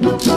Don't